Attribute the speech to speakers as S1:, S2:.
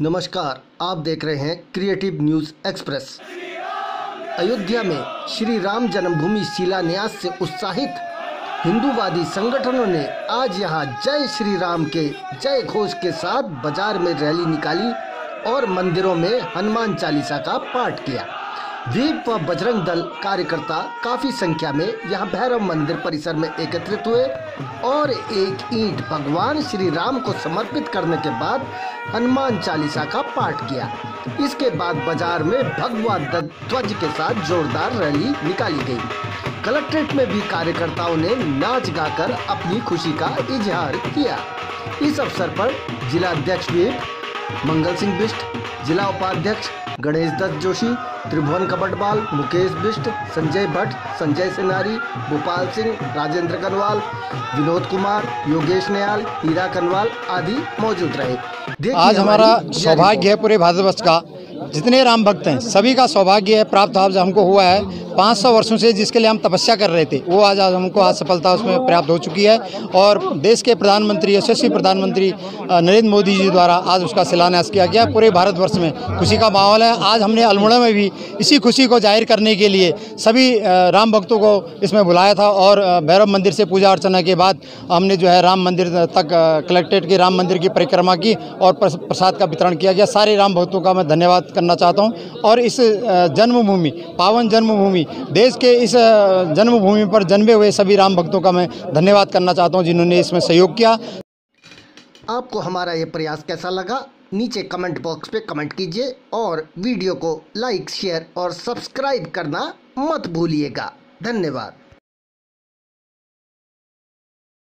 S1: नमस्कार, आप देख रहे हैं क्रिएटिव न्यूज़ एक्सप्रेस अयोध्या में श्री राम जन्मभूमि शिलान्यास से उत्साहित हिंदूवादी संगठनों ने आज यहाँ जय श्री राम के जय घोष के साथ बाज़ार में रैली निकाली और मंदिरों में हनुमान चालीसा का पाठ किया। दीप व बजरंग दल कार्यकर्ता काफ़ी संख्या में यहाँ भैरव मंदिर परिसर में एकत्रित हुए और एक ईंट भगवान श्री राम को समर्पित करने के बाद हनुमान चालीसा का पाठ किया। इसके बाद बाज़ार में भगवा ध्वज के साथ जोरदार रैली निकाली गई। कलेक्ट्रेट में भी कार्यकर्ताओं ने नाच गाकर अपनी खुशी का इजहार किया। इस अवसर पर जिला अध्यक्ष मंगल सिंह बिष्ट जिला उपाध्यक्ष गणेश दत्त जोशी त्रिभुवन कपटवाल मुकेश बिष्ट संजय भट्ट संजय सेनारी भोपाल सिंह राजेंद्र कनवाल विनोद कुमार योगेश नयाल हीरा कनवाल आदि मौजूद रहे।
S2: आज हमारा सौभाग्य है पूरे भारतवर्ष का। जितने राम भक्त हैं, सभी का सौभाग्य है, प्राप्त हमको हुआ है 500 वर्षों से जिसके लिए हम तपस्या कर रहे थे। वो आज आज हमको आज सफलता उसमें प्राप्त हो चुकी है और देश के प्रधानमंत्री, यशस्वी प्रधानमंत्री नरेंद्र मोदी जी द्वारा आज उसका शिलान्यास किया गया। पूरे भारतवर्ष में खुशी का माहौल है। आज हमने अल्मोड़ा में भी इसी खुशी को ज़ाहिर करने के लिए सभी राम भक्तों को इसमें बुलाया था और भैरव मंदिर से पूजा अर्चना के बाद हमने जो है राम मंदिर तक कलेक्ट्रेट के राम मंदिर की परिक्रमा की और प्रसाद का वितरण किया गया। सारे राम भक्तों का मैं धन्यवाद करना चाहता हूँ और इस जन्मभूमि, पावन जन्मभूमि, देश के इस जन्मभूमि पर जन्मे हुए सभी राम भक्तों का मैं धन्यवाद करना चाहता हूँ जिन्होंने इसमें सहयोग किया।
S1: आपको हमारा ये प्रयास कैसा लगा? नीचे कमेंट बॉक्स पे कमेंट कीजिए और वीडियो को लाइक शेयर और सब्सक्राइब करना मत भूलिएगा। धन्यवाद।